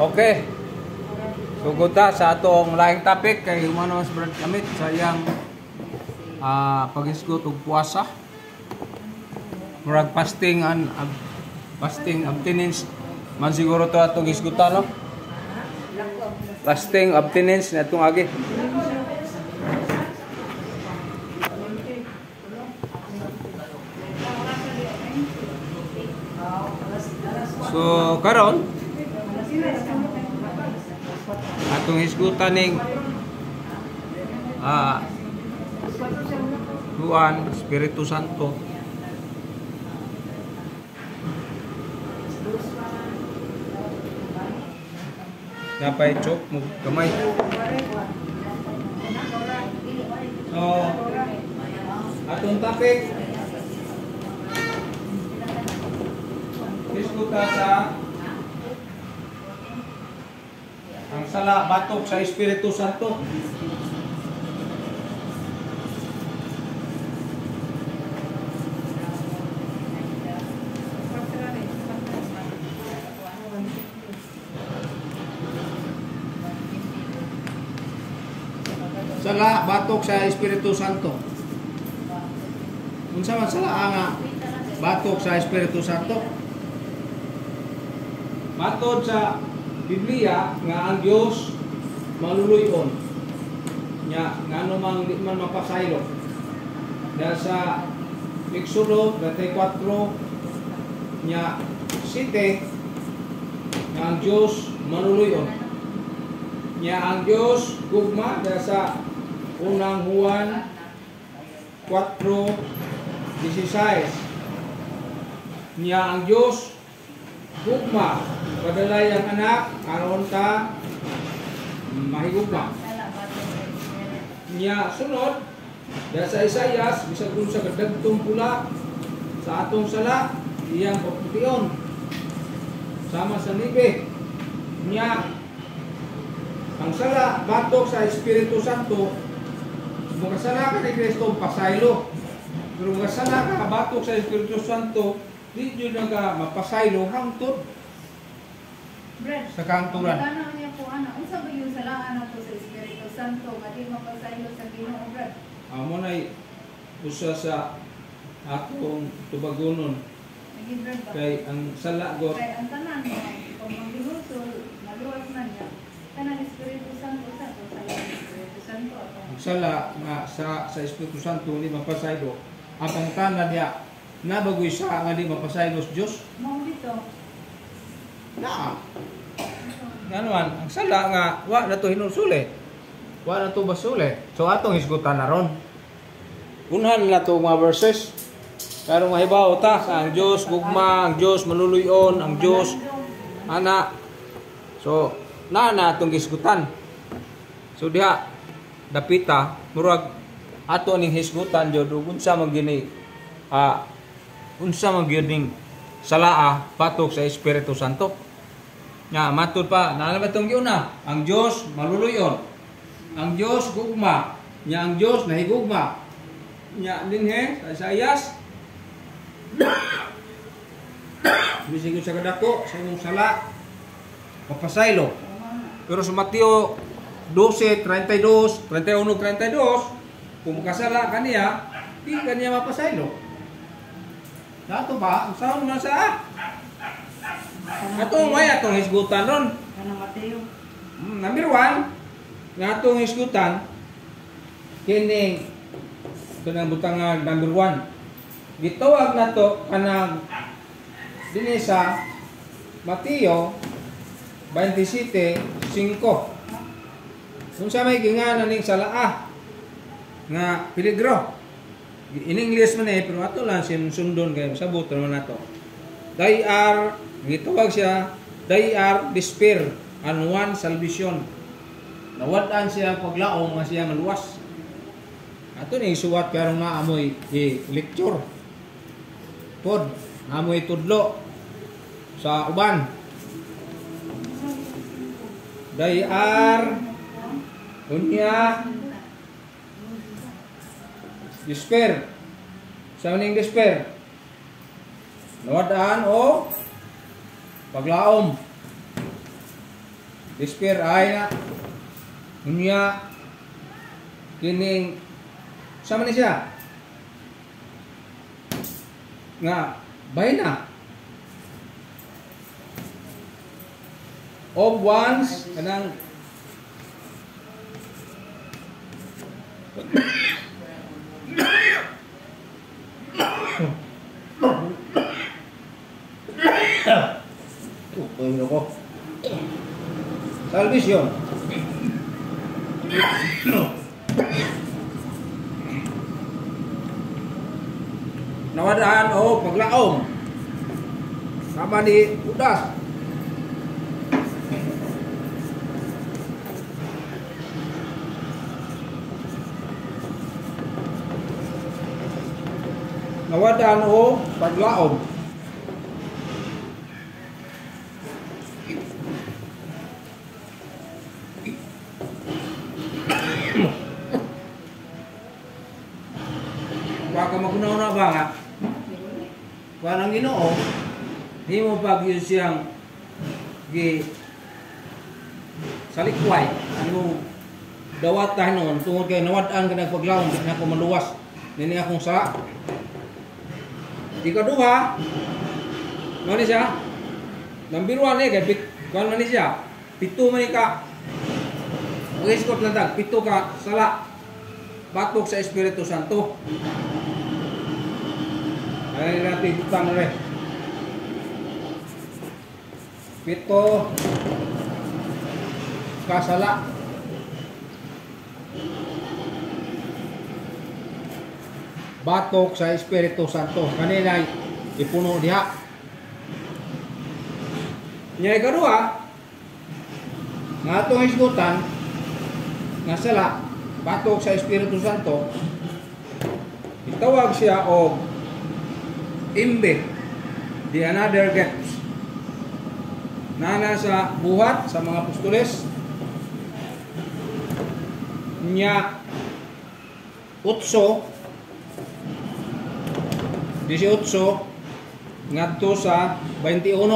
Okay. Sugod ta sa atong laing topic kay humano sa Brad Kamit sa iyang ah pag-isgot og puasa. Murag fasting and ab- fasting abstinence man siguro to atong isgutan no. Fasting abstinence na atong agi. So karon atong isgutan ning ah Juan Espiritu Santo. Napay chok mo kamay. So atong topic diskuta sa sala batok sa Espiritu Santo. Sala batok sa Espiritu Santo. Unsa man sala nga batok sa Espiritu Santo? Matod sa Biblia nga ang Dios maluluyon. Nya ngano man di man mapasaylo. Dahil sa Exodo 34 nya site nga ang Dios maluluyon. Nya ang Dios gugma dahil sa unang Juan 4:16. Nya ang Dios gugma padalay ang anak aron ta mahigugma niya sunod dahil sa Isayas bisag kung sa kadagtong pula sa atong sala iyang pagpution sama sa nibe niya ang sala batok sa Espiritu Santo kung kasala ka ni Kristo pasaylo. Pero kung kasala ka batok sa Espiritu Santo di yun na ka mapasaylo hangtod Brad, sa kanturan. Magkano niya po ano? Unsa ba yung salaan po sa Espiritu Santo di mapasaylo sa Ginoo, Brad? Amo na usa sa atong tubagonon kay ang salagot Kaya ang tanan mo, kung magluto, magluwas na niya, tanan Espiritu Santo sa to, sa Espiritu Santo ang sala nga sa sa Espiritu Santo ni mapasaylo ang pangtanan niya nabagoy sa nga di mapasaylo sa Dios Mao dito. na. Ngano man ang sala nga wa na to hinusuli wa na to basuli so atong hisgutan na ron. Unhan na to mga verses. Karong mahibaw ta sa ang Dios gugma ang Dios manuluyon ang Dios ana. So na na atong gisgutan so diha dapita murag ato ning hisgutan jud ug unsa man gini ah unsa man gyud ning salaa patok sa Espiritu Santo? Nya matud pa naa ba tong giuna ang Dios maluluyon ang Dios gugma nya ang Dios nahigugma. Nya dinhe sa Isaias Bisig sa kadako sa imong sala papasaylo pero sa Mateo 12, 32, 31, 32, kung makasala kaniya, di kaniya mapasaylo. Dato ba? Ang sahon na sa Atong may atong hisgutan ron. Ano Mateo? Mm, Number one, nga atong hisgutan, kining kanang butangan number one. Gitawag na to kanang dinhi sa Mateo 27:5. Kung sa may ginganan ning salaa nga peligro. In English man eh, pero ato lang siya sundon kayo. Sabot naman nato. They are, gitawag siya, they are despair and one salvation. Nawadaan siya paglaong nga siya maluwas. Ato ni suwat karong naamoy i lecture. Pod, naamoy tudlo sa uban. They are Unya despair. Sa maning despair. Nawadaan o paglaom. Despair ay na. Unya. Kining. Sama ni siya. Nga. Bay na. Of ones. Kanang. Tutoy ako. Salvation. Nawadaan o paglaom. Sama ni Udas. Nawadaan o paglaom. Baka magunaw na ba nga? Parang ginoo, di mo pag yun siyang gi salikway, ano dawat tayo noon, tungod kay nawadaan ka nagpaglawon, di na ako maluwas, nini akong sa. Di ka duha, ano ni siya? Nambiruan eh, kay pit, kuhan man ni siya, pito man ni ka, mag-iskot lang tag, pito ka, sala, batok sa Espiritu Santo. Ay natin butang re. Pito kasala. Batok sa Espiritu Santo. Kanina ipuno diha. Nya ikaduha, nga atong isgutan, nga sala, batok sa Espiritu Santo, itawag siya og imbe, the another gifts. Nana sa buhat sa mga apostoles, nya utso, 18, ngadto sa 21.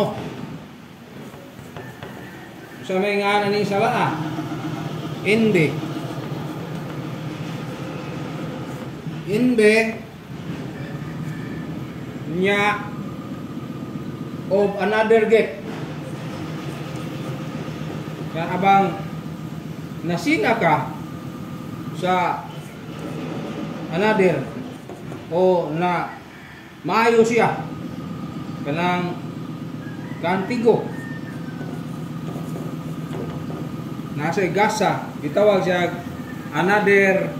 Sa may nga ni sala Inde. Inde nya of another gate. Kaya abang nasina ka sa another o na maayo siya. Kanang kantigo. Nasa gasa gitawag siya another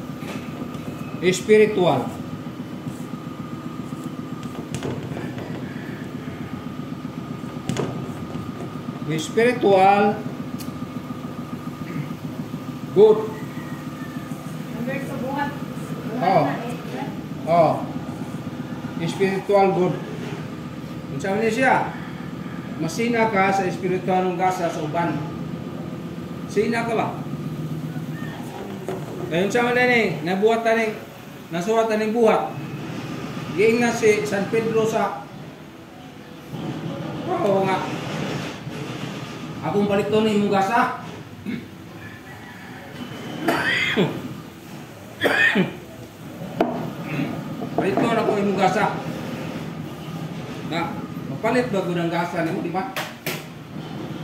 spiritual. Spiritual good. Eh. oh spiritual good unsa man siya masina ka sa spiritual ng gasa sa uban sina ka ba kaya unsa man ni nabuhat taning nasurat taning buhat giing nga si San Pedro sa Oo nga akong balik to ni imong gasa Palit ko na ko imong gasa. Na, mapalit ba ang gasa nimo, di ba?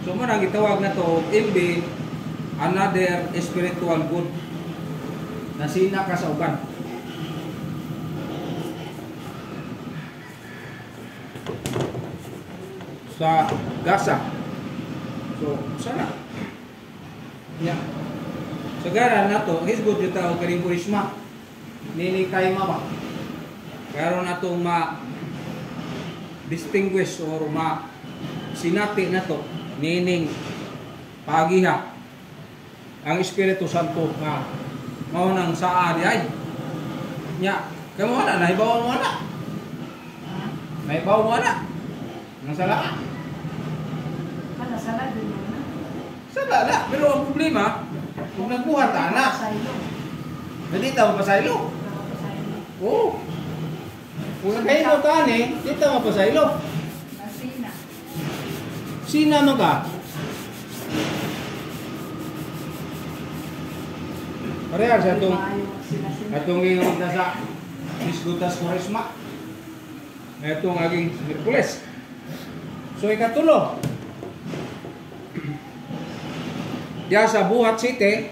So mo nang gitawag na to MB another spiritual good. Nasina ka sa uban. Sa gasa. So, sana. Ya. Sagara na to, hisgot yung tao kariburisma. Nini kay mama. Karon na itong ma distinguish or ma sinati na to nining pagiha. Ang Espiritu Santo nga mao nang saa di ay nya kamo wala nahibaw mo wala. Nahibaw mo wala. Nang sala? Kana sala din na. sala na pero ang problema kung nagbuhat ana Pasaylo. nalita mo pasaylo Pasaylo. Kung nagkahimo tani dito mo pasaylo Nasina. Sina man ka? Pareha sa itong Maayo sila sila. atong ingon na sa Bisgutas Quaresma. Itong aging Merkules. So ikatulo. Diya sa Buhat City,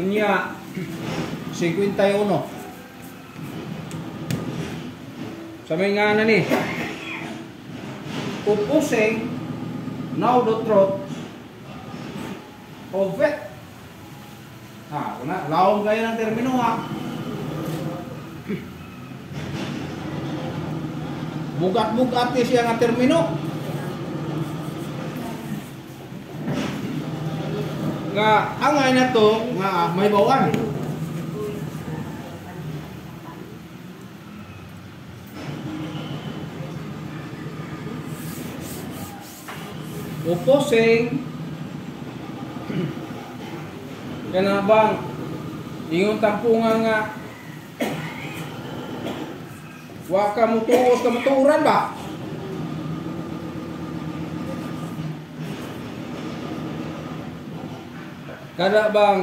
Inya 51. Sa nga na ni. Upusing now the truth of it. Ha, una, laong kayo ng termino ha. Bugat-bugat ni siya nga termino. Nga, angay na to, nga may bawan. Opposing Kana bang ingon tampungan nga Wa ka mo tuos ka maturan ba? Kada bang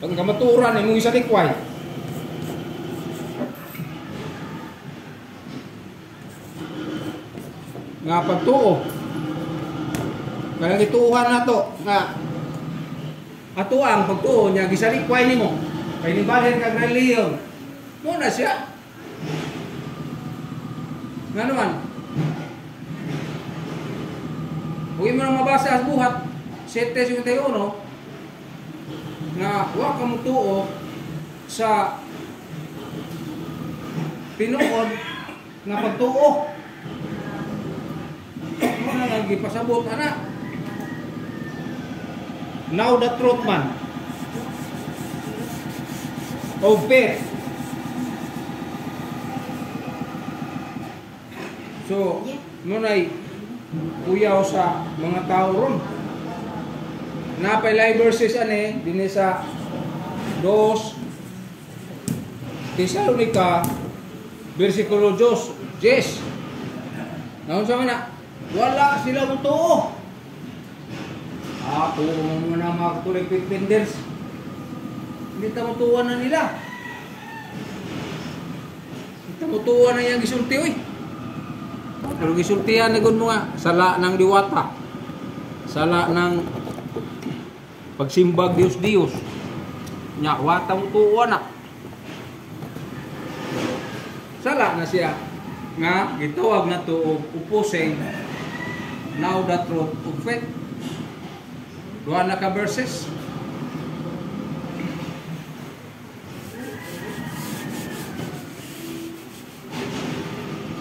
Pag kamaturan imong isa likway. Nga pagtuo. Kaya gituuhan na to nga ato ang pagtuo niya gisalikway nimo. Kay ni balhin kag reliyon. Mo na siya. Nga naman. Huwag mo nang mabasa sa buhat. 7.51 nga wa ka mo tuo sa tinuod nga pagtuo. Na lang gipasabot ana. Now the truth man. Of faith. So, munay uyaw sa mga tao ron. Napay verses ane dinhi sa 2 Tesalonica versikulo 2 10. Naon sa mana? Wala sila mo tuo. Ah, mo na mga tulig vendors. Hindi tamutuan na nila. Hindi tamutuan na yung gisulti, oy. Pero gisultihan na mo nga, sala ng diwata. Sala ng pagsimbag Dios Dios. Nya wata mo tuwa na. Sala na siya nga gitawag na to upusing now the truth of faith. Duha na ka verses.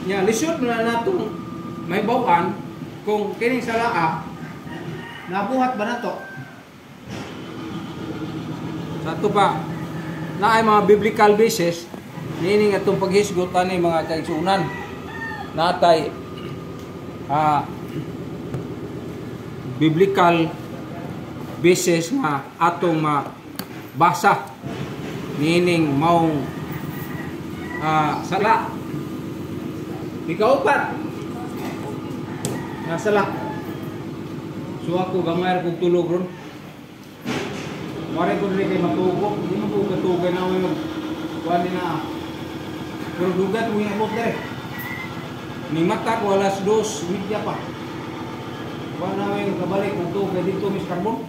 Nya lisod na natong may bawan kung kining salaa nabuhat ba nato? Sa ito pa, na ay mga biblical basis, meaning atong paghisgot ani mga kaigsunan. Natay ah biblical basis nga atong mabasa meaning maong ah sala ikaw pa nga sala so ako gamay kog tulog ron Mare ko rin kay matugo, hindi mo ko katugan na kuan din na. Pero dugat mo yung abot dere. Ni mata ko alas dos, media pa. Kuan na mo kabalik ng tuga dito Miss Carbon.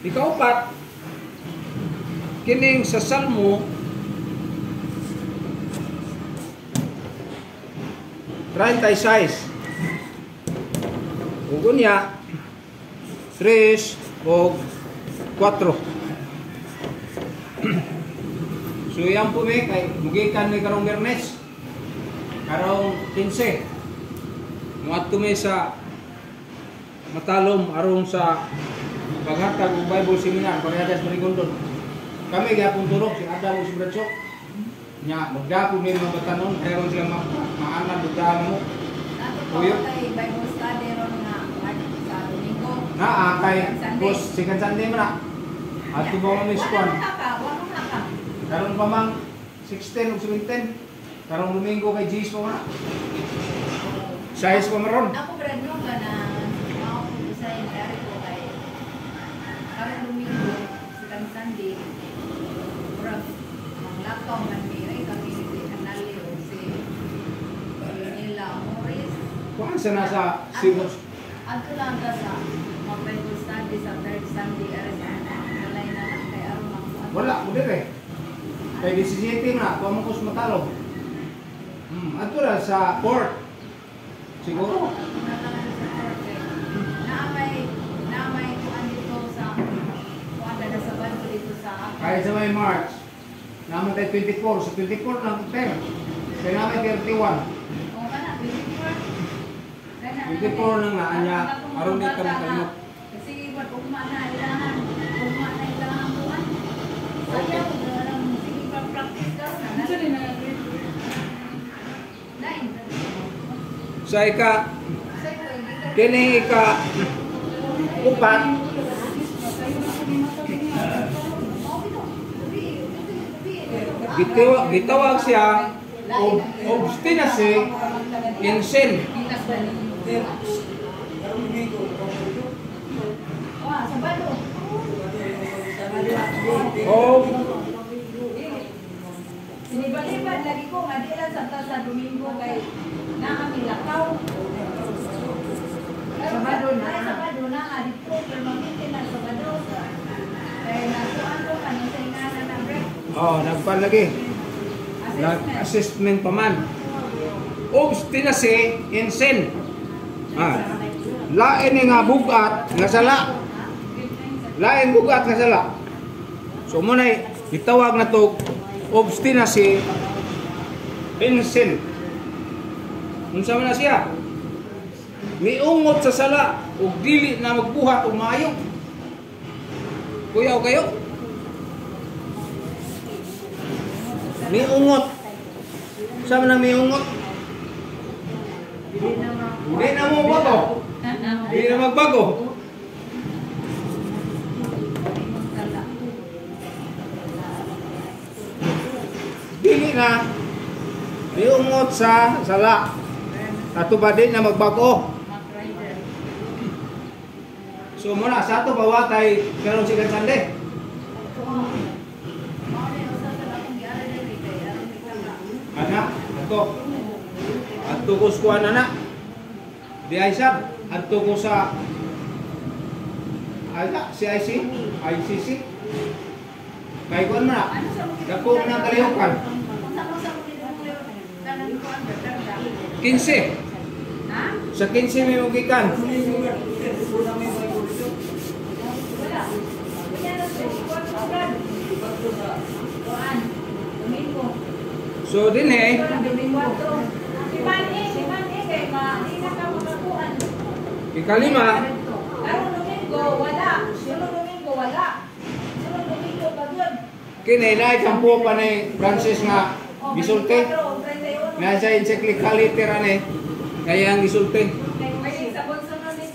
Ikaw pat, kining sa Salmo, 36. Ug unya 3 o 4. so yan po may kay mugikan ni karong Bernes. Karong 15. Muat kami sa matalom aron sa paghatag og Bible seminar paghadas Marigondon. Kami gyapon turok si Adam ug si Bracho. Nya magdapon ni mga batanon aron sila ma maanan dugaan mo. Kuya. Kay Bible study ron nga sa Domingo. Na ah, kay boss second Sunday man na. At tubo mo ni squad. Karon pa mang 16 ug 17. Karong Domingo kay Jesus pa man. Size pa maron. Ako brad no ka na ako ko sa inari ko kay karong Domingo sa kang Sunday. Murag manglakaw man ni ay kami ni kanali o si nila Morris. Kuan sa nasa Cebu. Ato lang ka sa mga Bible study sa third Sunday aras nalay na lang kay aron. Wala mo dire. Kay 17 na, tuwa mo ko sa matalo. Hmm, ato na sa port. Siguro. Sa na sa Bible dito sa may March. Naman tayo 24. Sa 24 na tayo. Kaya namin 31. O kana, 24. Kana, 24 lang na, anya, aron di ka makalmot. Kasi wag ugma na ilangan, ugma na ilangan kuan. Ayaw, alam, sige pa practice ka na. Nine. Sa ika, kini ika, upat, gitawag, gitawag siya, ob, obstinacy in sin. O, Sinibaliban lagi ko nga di lang sa Domingo kay naami lakaw. Sabado na. Sabado na nga dito permanente na Sabado. Kaya nasuan ko kanya sa ingana na break. oh, nagpan lagi. Assessment. Nag-assessment pa man. Obstinacy in sin. Ah, lain ni nga bugat nga sala. Lain bugat nga sala. So mo na gitawag na to obstinacy in sin. Unsa man siya? Miungot sa sala ug dili na magbuhat og maayo. Kuyaw kayo? Miungot. Sa man ang miungot? Hindi na mo bago. Hindi na magbago. Dili na miungot sa sala. Ato ba din na magbago? So muna sa ato karon si diri kay aron mi kala. Ana, ato. Ato ko sa kuan ana. Di ay sab, ato ko sa Ala, CIC, ICC. Kay kuan mo na. Ano Dako na berdarda? 15. Sa 15 may magikan. So din eh, ikalima, Karong Domingo wala. Sunod Domingo wala. Sunod Domingo pagod. kini na ikampo pa ni Francis nga gisulti. Nasa encyclicality ani kaya ang gisulti.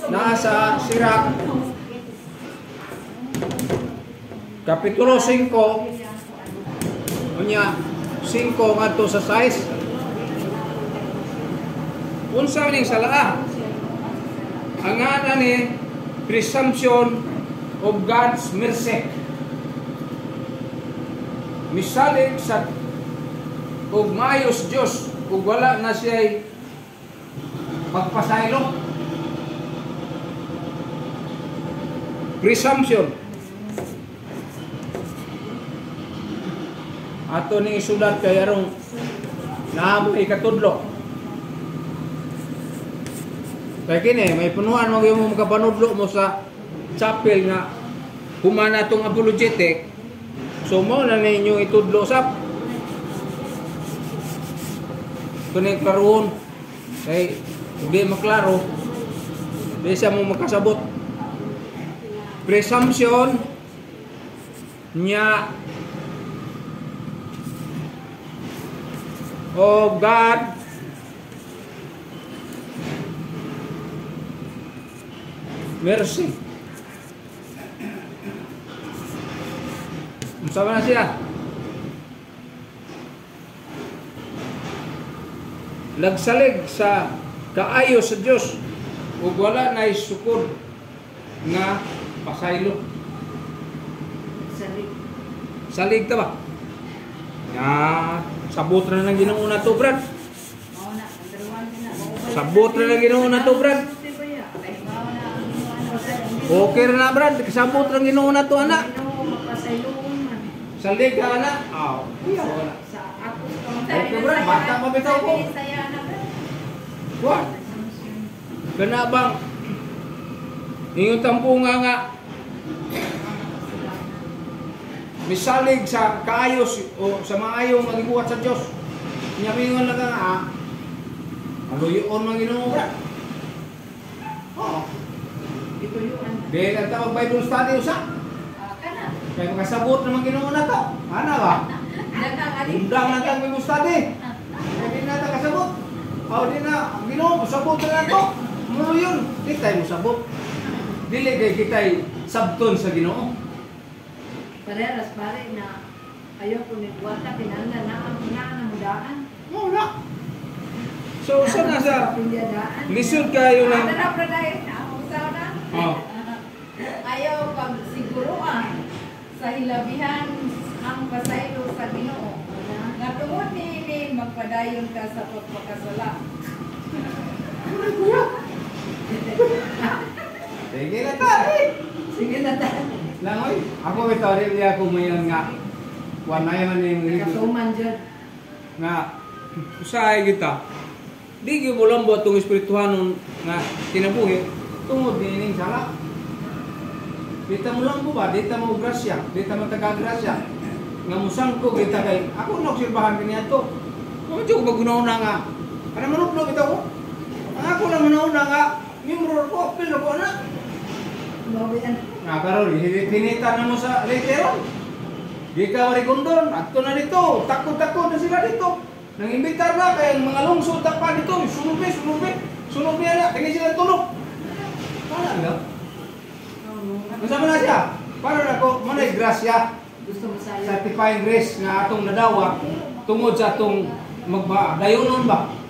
Nasa Sirach Kapitulo 5 unya 5 ngadto sa 6. Unsa ning salaa? Ang ana ni presumption of God's mercy. Misalig sa ug mayos Dios ug wala na siya magpasaylo. Presumption. Ato ning isulat kay arong naamo ikatudlo. Kaya kini, may punuan mo yung makapanudlo mo sa chapel nga humana tong apologetic. So mo na ninyo itudlo sa kuning karon kay hindi maklaro. Di siya mo makasabot. Presumption niya of God. Mercy. Sama na siya. Nagsalig sa kaayo sa Dios ug wala na sukod nga pasaylo. Salig. salig ta ba? Nga sabot na ng Ginoo na to brad Sabot na lang Ginoo na to, Brad. Okay na brad. Kasabot ra ng Ginoo na to ana. Ginoo mapasayloon man. salig ka ana aw Sa ako Okay, Brad, bata pa bitaw ko. Saya na ba? wa kana bang Ingon tampo nga nga misalig sa kaayos o sa maayong nga gibuhat sa Dios. Nya mingon lang nga ah. Ano man Ginoo bra? Oh, Ito yun. di ka tawag Bible study usa. Ah, kana. Kaya makasabot naman Ginoo na to. Ana ba? Undang na tang Bible study. Kaya di na ta kasabot. Aw di na Ginoo sabot na to. Mo yun, di tayo mo sabot. Dili kay kitay sabton sa Ginoo. Pareras pare na ayaw ko ni Buwata, pinanglan na ang pinangan ng mudaan. Mo na. So sa na sa Pindadaan. lisod kayo Ah, ng brother, na, usaw na. Oh. Ayaw pag siguro ah, sa hilabihan magpadayon ka sa pagpakasala. Sige na ta. eh. Sige na tayo. Lang oy. Ako bitaw rin niya ko mayon nga wanay man ning Nakatuman dyan. nga usahay kita. Di gyud mo lang buhat tong espirituhanon nga kinabuhi tungod dining sala. Dita mo lang ba? Dita mo grasya, dita mo taga grasya. Nga musang ko kita kay ako na obserbahan kaniya to. Kung ko magunauna nga. Kana manuplo bitaw ko. Ang ako lang manuuna nga miyembro ko, ko na. Bawi yan. Nga karon, hinita na mo sa letero. Di ka marikondon, ato na dito, takot-takot na sila dito. Nang imbitar na kay ang mga lungsod pa dito, sunubi, sunubi, sunubi na, kini sila tulog. Para nga. Masama na siya. Para na ko, manay grasya, Gusto mo sa'yo. certifying grace nga atong nadawa tungod sa atong magba dayonon ba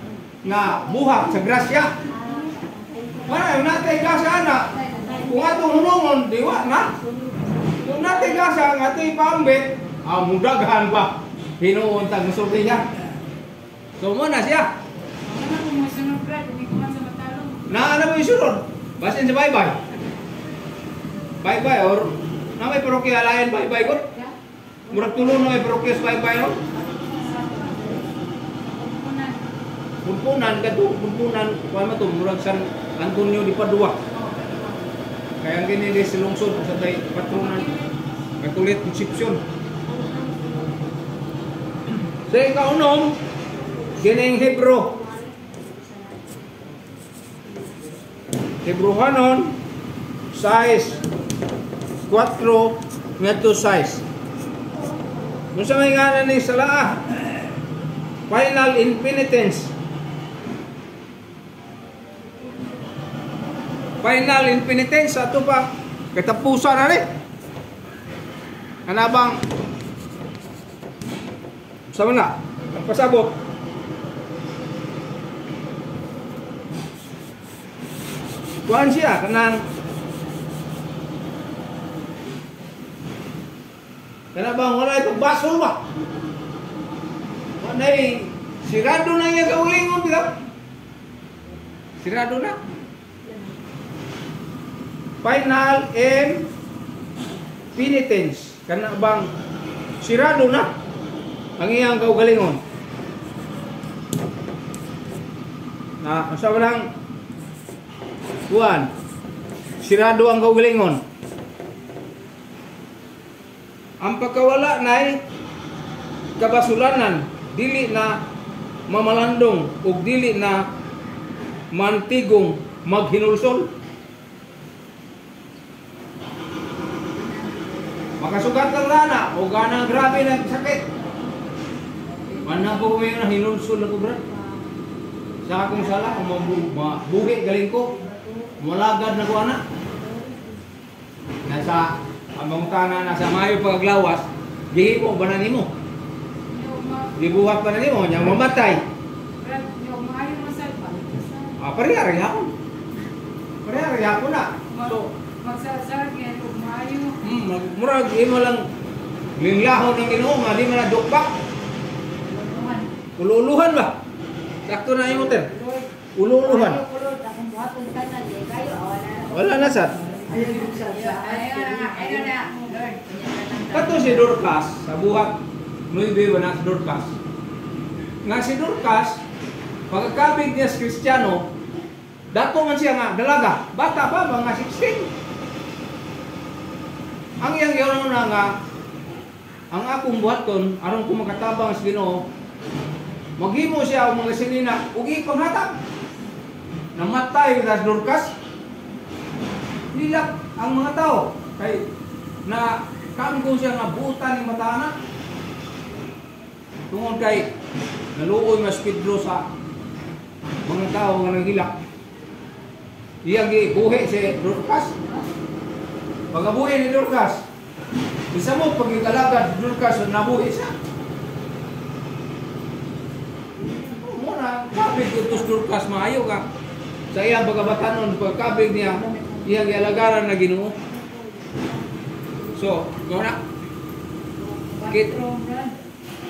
nga buhat sa grasya. Para yung natay grasya ana, kung atong hunungon, diwa na. Kung natay grasya, ang atong ipambit, ah, mudaghan pa. Hinuon tag nasultihan. So mo na siya. Ano kung may sunod brad, hindi ko man sa matalong. Na ano mo yung sunod? Basin sa bye-bye. Bye-bye or na may parokya alayan bye-bye ko. Ya? Murag tulo na may parokya sa bye-bye no? Pumpunan kadto, pumpunan kuan man to murag San Antonio di Padua. Kaya ang kinili si lungsod sa tay patronan. Kakulit Concepcion. Sa ikaunom, kining Hebro. Hebrohanon, size 4 ngadto size. Kung sa may ngalan ni Salah, final infinitence. Final infinitence ato pa katapusan na rin. Bang sa na? Pasabot. Kuan siya kanang Kana bang wala ito basol ba? Wala sirado na yung kaulingon bila. Sirado na. Final and penitence. Kana bang sirado na ang iyang kaugalingon. Na sa walang kuan sirado ang kaugalingon. Ang pagkawala nay kabasulanan dili na mamalandong ug dili na mantigong maghinulsol. Makasugat ang rana o gana grabe ng sakit. Mana ko may na hinulsol ako bro. Sa akong sala, kung mabu- mabuhi galing ko, malagad na ko ana. Nasa among tanan nasa mayo paglawas, gihimo ba na nimo? Ma- Gibuhat pa na nimo nya mamatay. Ah, pareha hapon. Pareha hapon na. So, Magsasar kaya kung maayo. Mm, murag imo lang linglahon ng Ginoo nga di man na dukpak. Tulungan. Ululuhan ba? Sakto na imo ter. Ululuhan. Wala na. Wala sad. Kato si Dorcas sa buhat Nuibe ba na si Dorcas. Nga si Dorcas, pagkakabig niya sa Kristiyano, dato man siya nga dalaga, bata pa mga 16. Ang iyang yun na nga, ang akong buhaton, aron ko makatabang sa Ginoo, maghimo siya og mga sinina, ug ikon hatag. Namatay na Dorcas. Nilak ang mga tao kay na kamgo siya nga buta ni matana. Tungod kay naluoy mas Pedro sa mga tao nga naghilak. Iyang gibuhi si Dorcas. Pagabuhi ni Dorcas, isa mo pagkikalagad Dorcas nabuhi siya. Muna, kabig utos Dorcas maayo ka. Sa iyang pagkabatanon, pagkabig niya, iyang gialagaran na ginoo. So, muna, Kit- Patron, Brad.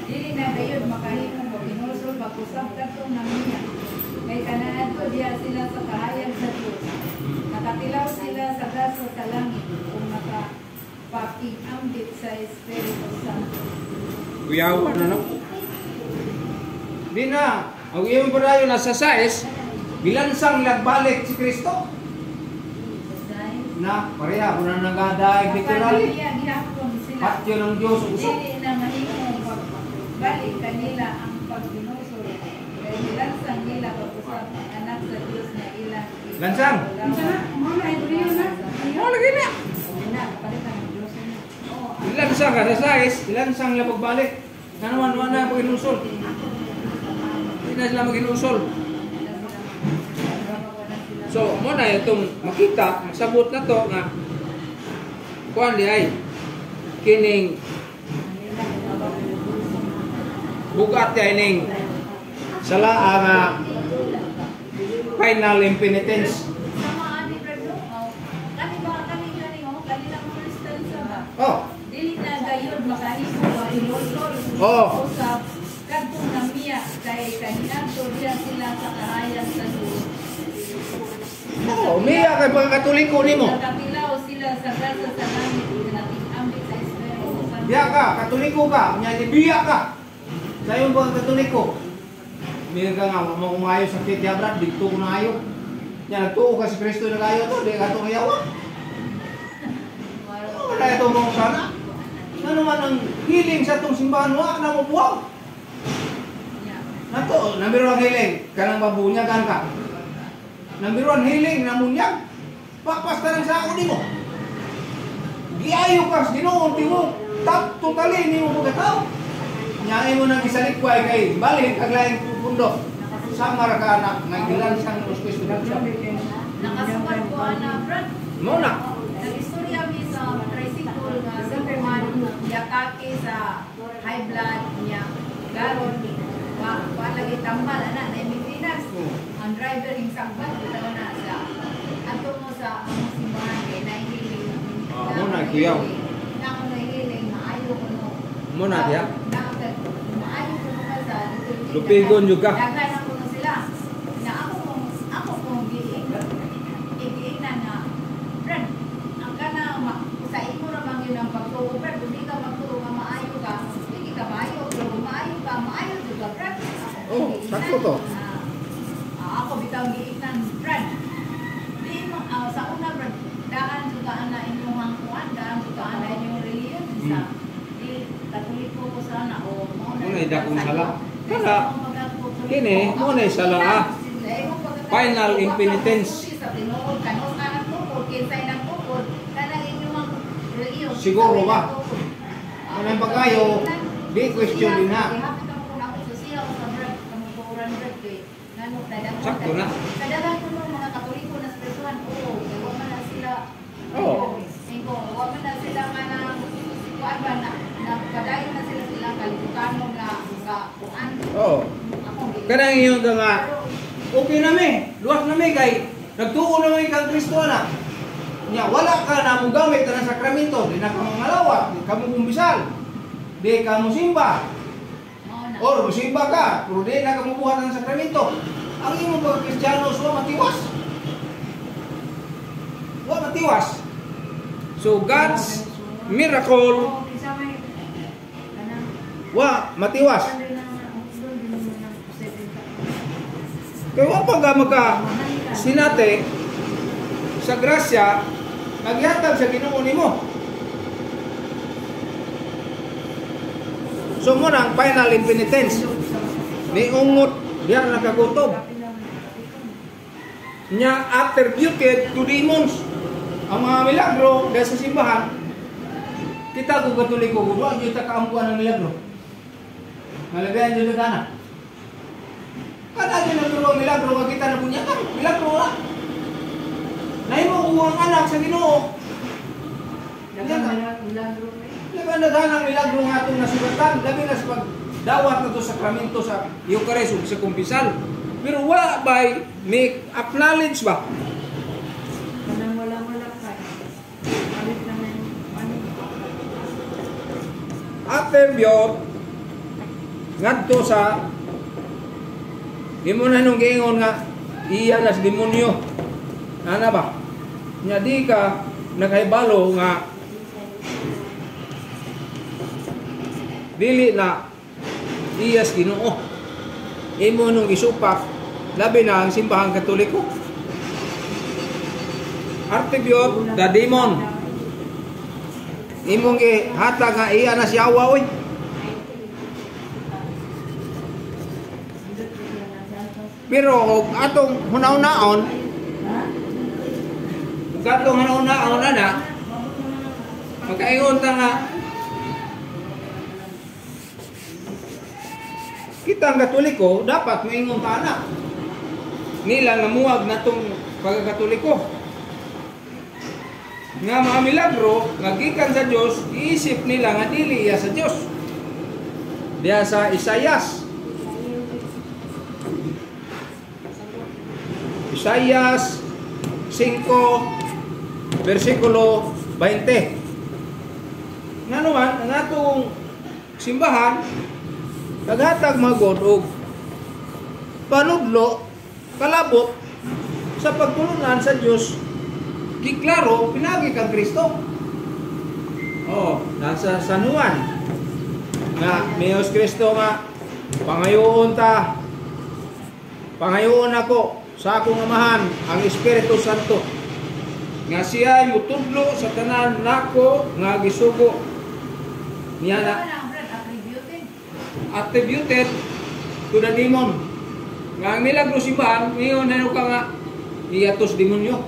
Dili na kayo makahimo mo kinusol pag-usap katong namiya. Kay kanaan ko diya sila sa kahayag sa Diyos. Nakatilaw sila sa braso sa langit nakapakingambit sa Espiritu Santo. kuyawan na no? Di na, ang iyong parayo nasa sais, bilansang nagbalik si Kristo. Na, pareha, kung na nagadaig literally. Patyo ng Diyos. Dili na mahimo pagbalik kanila ang pagginusol. Kaya nilansang nila pag-usap anak sa Diyos na ilang Lansang? Mo na ibriyo na. Oh, lagi. Na, palitan ng Diyos na. Oo. Bilansang ka sa sais, bilansang na pagbalik. Na naman, wala na paginusol. Hindi na sila maginusol. So, mo na itong makita, masabot na to nga kuan di ay kining bugat ya ining sala nga final impenitence. Langit na nating-ambit sa Espiritu Santo. Biya ka, katoliko ka, nya di biya ka. Sa iyong pag katoliko. Mir ka nga mo kumayo sa kit ya brad, dito ko na ayo. Nya nagtuo ka si Kristo na kayo to, di ka to kayawa. Wala ito mo sana. Ano man ang healing sa tong simbahan wa na mo buwag. Nato, number one healing, kanang babunyagan ka. Number one healing, namunyag. Pakpasta ng sa ako mo. Giayo ka, ginoon ti mo. Tap, totally, ni mo pagkatao. Nyaay mo nang isalikway kay balik, kag laing pupundo. Samar ka na, nagilan sang ko Nakasukat ko ana Brad. Muna. Nag-istorya mi sa tricycle nga sa kuman yakake sa high blood niya. Garon wa wa lagi tambal ana na maintenance. Ang driver yung sakbat bitaw na sa ato mo sa ang simbahan kay nahihiling. Ah, mo na, kuyaw. Na ako nahihiling maayo ko no. Muna, diya. Na maayo ko no sa Lupigon juga. Daghan ako na sila. Na ako kung ako kung giing giing na nga. Brad, ang kana ma sa imo ra bang yun ang pagtuo Brad, kung di ka magtuo nga maayo ka, hindi ka maayo, pero kung maayo ka, maayo jud ka Brad. Ako, Oh, giingnan. sakto to. Ah, ah, ako bitaw giingnan Brad. Di mo ah, sa una Brad, daan jud ka ana inyong hangkuan, daan jud ka ana inyong reliyon sa Hmm. di katoliko ko sana o mao Muna, idakong sala. Sala. Sala. Kini, yung sala, ah. Final impenitence. Siguro ba? Ano yung pagkayo, di question din na. Sakto na. Kadagan ko nung mga katoliko na spirituhan, oo, kaya wala na sila. Oo. Singko, wala na sila nga na, kuan ba na, nagpadayon na sila sila kalibutan mo nga, nga, kuan. Oh. Ako, Kanang iyon ka nga, okay na mi. Luwas na mi kay nagtuo na mi kang Kristo na. Nya wala ka na mo gamit na sakramento, di na ka mo malawak, di ka mo kumbisal. Di ka mo simba. Or musimba ka, pero di na ka mo buhat ng sakramento. Ang imong pagka-Kristiyano so matiwas. Wa matiwas. So God's miracle may wa matiwas. Ano na ang ulo, di mo nang setting ka. Kaya wa pa ka magka sinate sa grasya naghatag sa Ginoo nimo. So mo nang final impenitence ni ungot diya nakagutob. Nya attributed to demons. Ang mga milagro dahil sa simbahan kita ko katoliko ko wa gyud ta kaampuan ng milagro. Malagayan jud kana. Kada din ang milagro nga kita na bunyatan, milagro wala. Nahimo ko ang anak sa Ginoo. Nagkamilagro eh. Laban na ganang milagro nga itong nasugatan, labi na sa pagdawat na to sakramento sa Eucharist ug sa kumpisal. Pero wala ba may acknowledge ba? Kanang na yung ano. Attribute ngadto sa di mo na nung giingon nga iya nas demonyo. Ana ba? Nya di ka nakahibalo nga dili na iyas Ginoo. Imo nung isupak labi na ang simbahang katoliko. Attribute the demon. Imong gihatag nga iya na si Awa oy. Pero atong hunaw-naon, og atong hunaw-naon na na, magkaingon ta nga kita ang katoliko dapat maingon ta na. Nila namuwag na tong pagkakatoliko. Nga mga milagro, nga sa Dios, iisip nila nga dili iya sa Dios. Diya sa Isayas Isaias 5 versikulo 20. Nga naman, ang atong simbahan naghatag magod og panudlo kalabot sa pagtulunan sa Dios giklaro pinagi kang Kristo. Oh, nasa San Juan nga Mayos Kristo nga pangayoon ta. Pangayoon ako sa akong amahan ang Espiritu Santo nga siya mutudlo sa tanan nako nga gisugo niya na ang attributed. to the demon. Nga ang milagro simbahan ngayon na ka nga iyatos demonyo.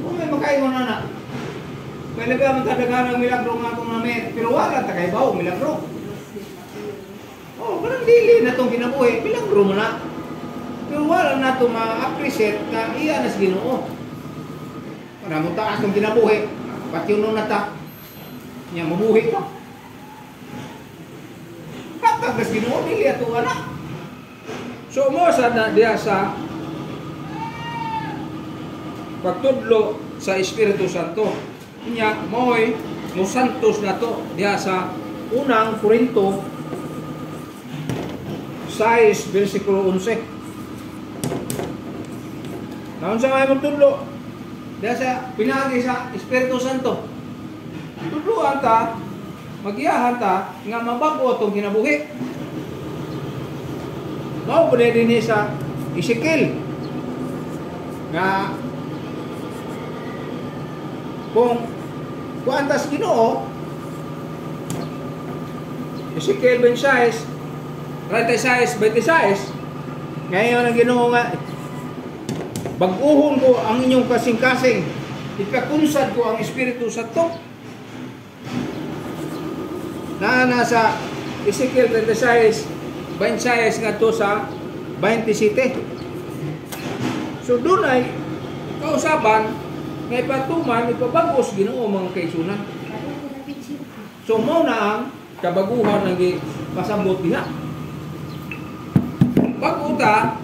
O may makaingon na na kaya ba man tadagan ang milagro nga akong namin pero wala ta kay bawo milagro. Oh parang dili na tong kinabuhi milagro mo na pero wala na to ma-appreciate na iya nas Ginoo. Para mo ta atong kinabuhi pati yun na ta niya mabuhi pa kapag nas Ginoo dili ato anak. So mo sa na diya sa pagtudlo sa Espiritu Santo. Nya moy mo santos na to. Diya sa unang Korinto 6 versikulo 11. Naon sa may magtudlo? Diya sa pinagi sa Espiritu Santo. Tudloan ta, magiyahan ta nga mabago atong kinabuhi. Mao po din sa Ezekiel nga kung kuantas Ginoo Ezekiel 26 36 26 ngayon ang Ginoo nga baguhon ko ang inyong kasing-kasing ikakunsad ko ang Espiritu Santo na nasa Ezekiel 36 26 nga to sa 27. So doon ay kausaban nga ipatuman ipabagos Ginoo mga kaisunan. So mao na ang kabaguhan ng pasabot diha. Pag uta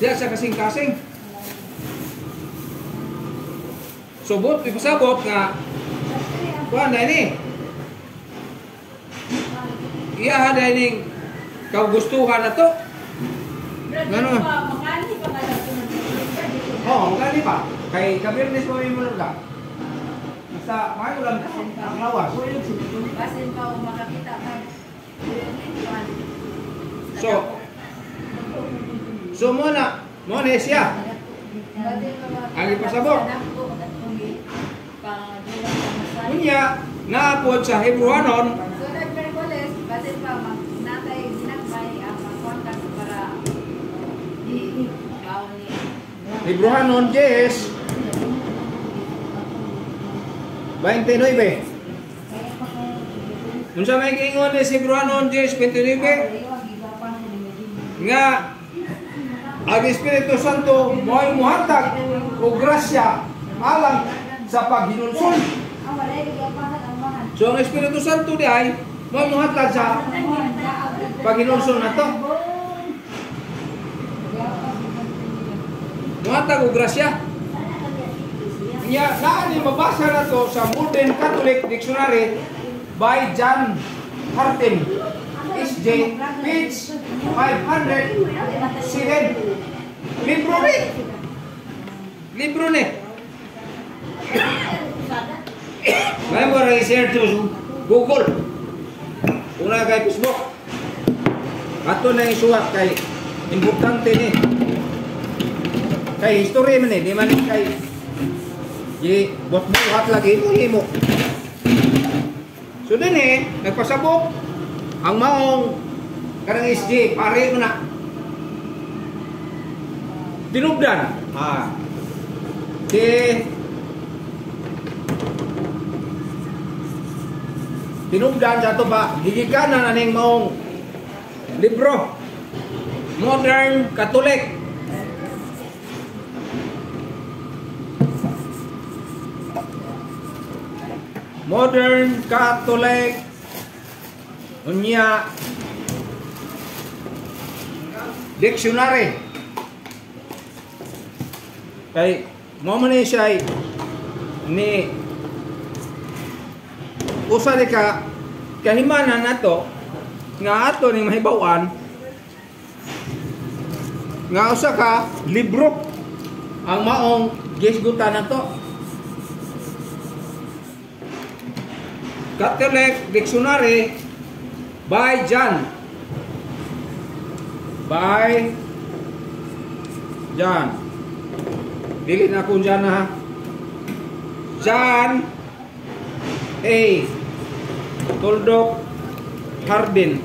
Diya sa kasing-kasing. Subot, ipasabot nga, kuhan na ini. Iya hada ini kaugustuhan na to. Ano? Lang Oo, oh, gali pa. Kay kabirnes mo yung mulog. Basta, mga ulam na ang lawas. Basin pa o makakita ka. So, so muna, muna siya. Ang ipasabot. Kunya, naapod sa Hebrewanon, So, nag-Merkules, basin pa, mag- natay, ginagmay, ang magkontak para di baon ni Hebrewanon 10, 29. Kung sa may kingon ni Hebrewanon 10, 29, nga ang Espiritu Santo mo'y muhatag o grasya alang sa paghinulsol. So ang Espiritu Santo di ay mo'y muhatag sa paghinulsol na to. Muhatag o grasya. Kaya naan yung mabasa na to sa Modern Catholic Dictionary by John Hartin. SJ, page 507. Libro ni. Libro ni. May mo rin share to Google. Una kay Facebook. Ato na isuwat kay importante ni. Kay history man eh, di man kay Di bot buhat lagi mo himo. So din eh, nagpasabot ang maong karang SJ, pare mo na. Tinubdan. Ah. Di Tinubdan sa to ba? Higikanan na ning maong libro. Modern Catholic. Modern Catholic unya dictionary kay mo man ni siya ay ni usa di ka kahimanan nato nga ato ning mahibaw-an nga usa ka libro ang maong gisgutan nato Catholic Dictionary by John. By John. Dili na kung John ha. John A. Tuldok Hardin.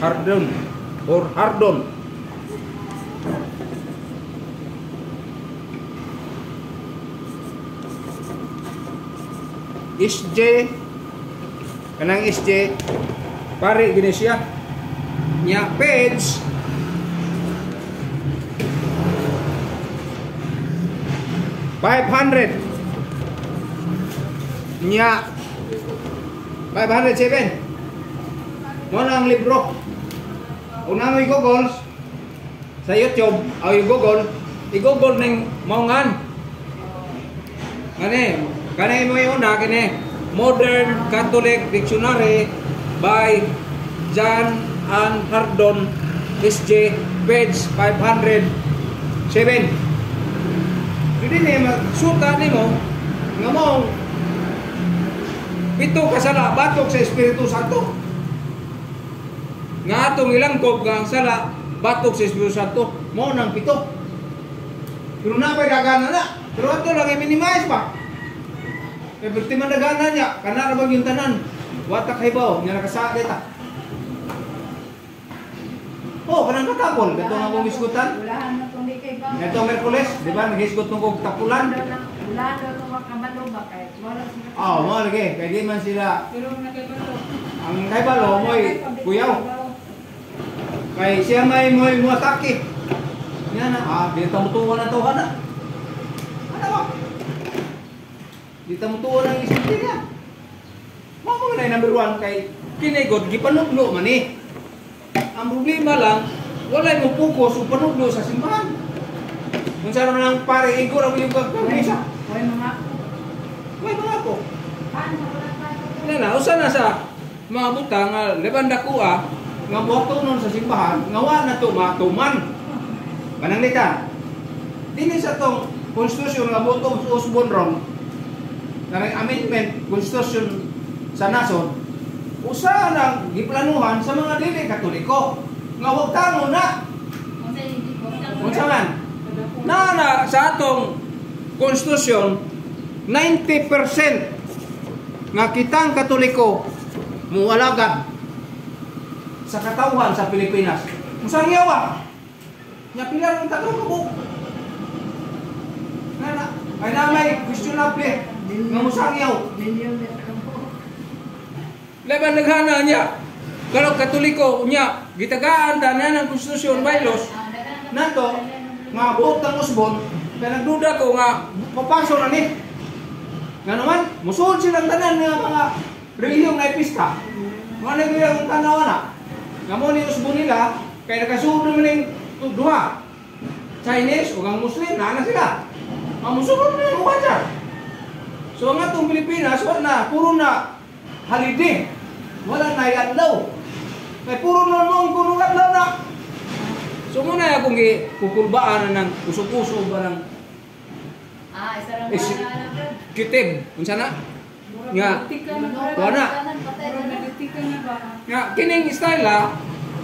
Hardon. Or Hardon. SJ kanang SJ pare gini siya. Nya page. Five hundred nya. 507 mo na ang libro. Una mo i-google sa YouTube o i-google i-google ng maungan Kani, kani mo yung una, kani Modern Catholic Dictionary by John Ann Hardon, SJ, page 507. Hindi ni magsuta ni mo, nga mo, pito ka sala, batok sa Espiritu Santo. Nga atong ilang kob nga ang sala, batok sa Espiritu Santo, mo nang pito. Pero napay dagana na. Pero ato lang i-minimize pa. Kaya berti man dagana niya, kana ra bang yung tanan. Watak hibaw, nga nakasa dita. Oh, kanang katapol, gato nga kong iskutan. Ulahan na itong di kay ba? Ito Merkules, di ba? Nag-isgot nung kong tapulan. Ulahan makamalo ba kay? Wala sila. Oh, mo lagi, di man sila. Pero nakibalo. Ang kay balo, mo'y kuyaw. Kay siya may mo'y muatake. Yan na, ah, di tamutuwa na to, na. Ano ba? Di tamutuwa ng isip niya. Mo mo na number one kay kinigod gipanugno man eh. Ang problema lang wala mo focus o panudlo sa simbahan. Kung saan man ang pare, igo lang yung pagkamisa. May mga ko. Nga na, usa na sa mga butang nga lebanda ko ah, nga boto nun sa simbahan, nga wa na to matuman. Pananglitan. Dili sa tong konstitusyon nga boto sa Osborne ron, nga amendment konstitusyon sa nason, usa nang giplanuhan sa mga dili katoliko nga wag tango na unsa man na na sa atong konstitusyon 90% nga kitang katoliko mualagad sa katawhan sa Pilipinas unsa yawa nya pila ang taga ko na na ay na may questionable nga na kampo. Laban naghana niya. Kalau katoliko niya, gitagaan ta na ng konstitusyon bylaws. Nato, nga buot ng usbon, kaya nagduda ko nga, papasok na ni. Nga naman, musuod silang tanan nga mga relihiyong na pista. Mga nagbilang ang tanaw na. Nga mo ni usbon nila, kaya nakasuod naman yung duha. Chinese o ang Muslim, na na sila. Mga musuod na yung uwajar. So ang atong Pilipinas, wala na, puro na holiday. Wala na adlaw. Kaya puro na noong puro adlaw na. So muna akong kukulbaan ng usok-usok ba ng Ah, isa lang kitib. Unsa na? Nga, Wala. nga kining style ah,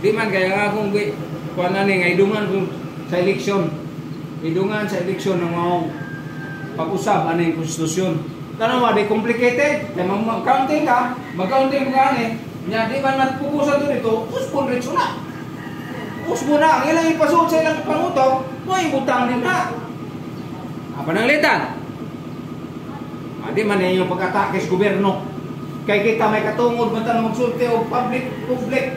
di man kaya nga akong gi kuan ni nga idungan ko sa eleksyon. Idungan sa eleksyon ng mga pag-usab ano yung konstitusyon. Tanawa, di complicated. Mag- mag-counting ka, mag-counting ka ani. Nya di man matpupusan to dito, uspon rin na. Usbo na, ang ilang ipasuot sa ilang panguto, mo ibutang din na. Apa nang litan? Adi man yung pag-atake sa gobyerno. Kay kita may katungod man tanong magsulti o public public.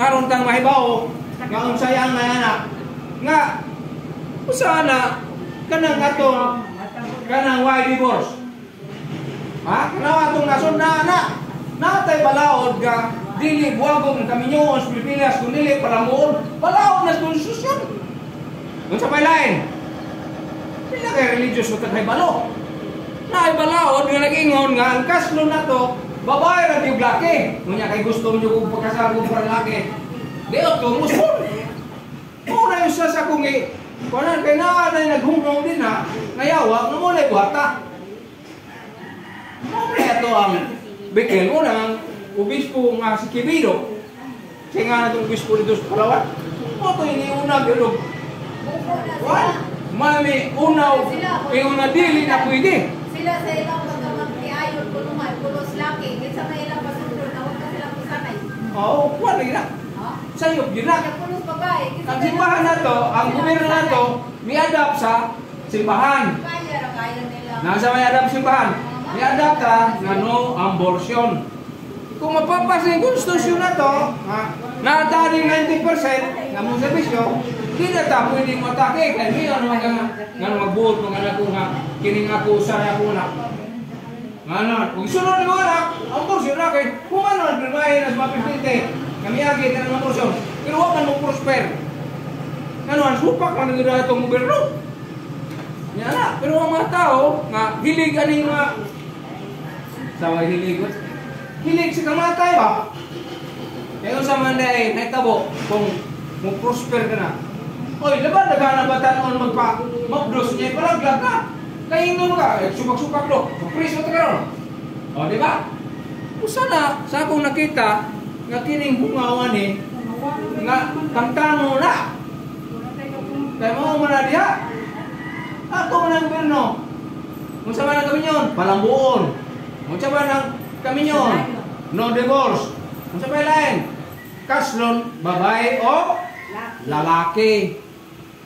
Karon tang mahibaw nga unsay ang nga anak. Nga usana kanang atong kanang why divorce. Ha? Kanang atong nasun na anak. Natay balaod ka dili buwagong kaminyo sa Pilipinas kung dili palamuon. Balaod na sa konstitusyon. Unsa pa lain? Pila kay religious mo kay balo. Na ay balaod nga nag-ingon nga ang kaslo na to babae ra yung laki. Ngunya kay gusto niyo kung pagkasal ko para laki. Di to muspon. Una yung sa sa kung i kay naa na naghungong din na ngayawa nga mo na buhata. Na ito ang bikin mo ang obispo nga si Kibido. Kaya nga na itong obispo dito sa Palawan. Mo to ini una bilog. What? Mami, unaw, yung una dili na pwede. Sila sa ilang pagkamagtiayon ko lumay, pulos laki. Kinsa may ilang pasunod, tawag ka silang kusanay. Oo, kuha na gina. Ha? Sayop yun na. Kaya pulos babae. Ang may simbahan na to, ang gobyerno na to, mi-adapt sa simbahan. Kaya kaya nila. Nasa may adapt simbahan. Mi-adapt ka nga no abortion. Kung mapapas yung konstitusyon na to, ha, natari 90% nga mong servisyo, di na ta pwedeng matake. Kaya mi ano nga nga magbuot mga nga kining ako sa ako na. Nga na, kung sunod mo anak, ang porsyon na kay kung ano ang primahe na mga presidente, kami agi ka ng porsyon, pero huwag man mo prosper. Ano, ang supak man nila itong gobyerno. Yan na, pero ang mga tao, nga hilig aning mga Sawa hilig Hilig sa kamatay ba? Kaya sa man eh, naitabo, kung mo prosper ka na. Oy, laban na na ba tanon magpa mabdos niya palaglag ka. Kaingon ka, eh, supak-supak do. Preso ta karon. O, di ba? Usa na sa akong nakita nga kining bungawan ni nga tangtango na. Kaya mo man diha. Ako man ang gobyerno. Kung sa man ang kaminyon, palambuon. Kung sa man ang kaminyon, no divorce. Kung sa may lain, kaslon, babae o lalaki.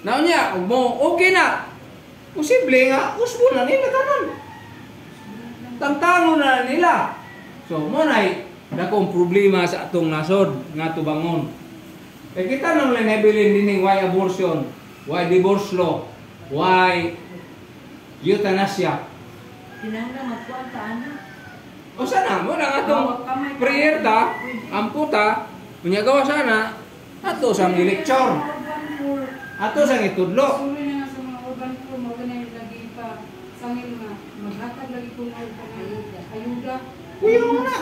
Now niya, mo, okay na. Posible nga, usbo na nila tanan. Tangtango na nila. So, mo na dakong problema sa atong nasod nga tubangon. Kaya kita nang lanabilin dining why abortion, why divorce law, why euthanasia. Kinahanglan magkuhan ka ana. O sana mo na nga itong prayer ta, amputa, unya gawa sana, Ato sang i-lecture. Ato sang itudlo. Suloy na nga sa mga urban poor, mga ganay lagi pa sangil nga maghatag lagi po ng ayuda. Ayuda. Kuya mo na.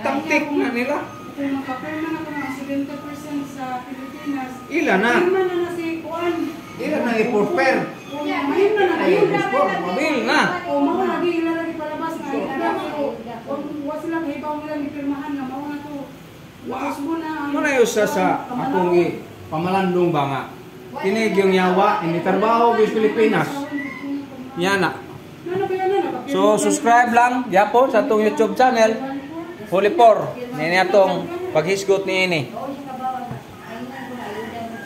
Taktik na nila. Makapirma na ko ng 70% sa Pilipinas, Ila na. pirma na na si Kuan. Ila na i-prepare. O, mahirma na Ay, ayuda. gusto, mabil na. O, mao lagi ila lagi palabas na ayuda. Pero, kung wa sila kahibaw nila ni pirmahan na na to. Lakas mo na. Muna yung sa sa akong i pamalandong ba nga. Kinig yung yawa, hindi trabaho sa Pilipinas. Yan na. Ano na, nakapirma So subscribe lang yapon sa atong YouTube channel. Holy Por. Nini atong paghisgot ni ini.